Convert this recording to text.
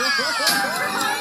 Ah!